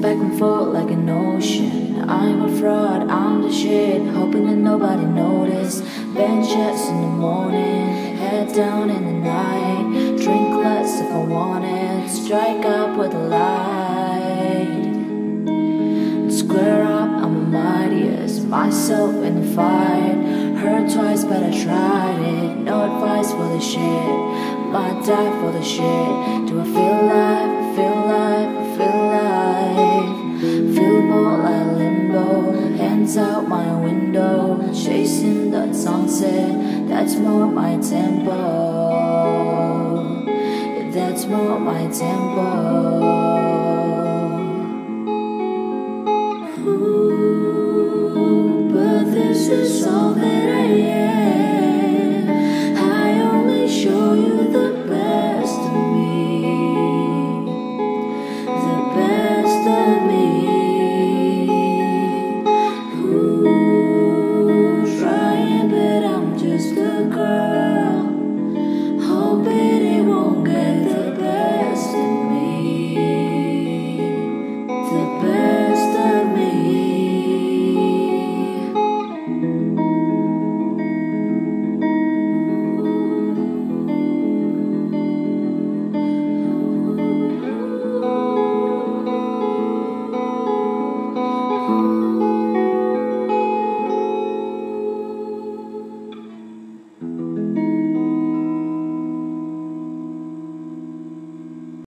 back and forth like an ocean. I'm a fraud, I'm the shit, hoping that nobody notice. Bench chats in the morning, head down I want it, strike up with light. Square up, I'm mightiest, myself in the fight. Hurt twice, but I tried it. No advice for the shit, might die for the shit. Do I feel alive? I feel alive, I feel alive. Feel more like limbo, hands out my window, chasing the sunset. That's more my tempo. More my tempo. Ooh, but this is all that Mm-hmm.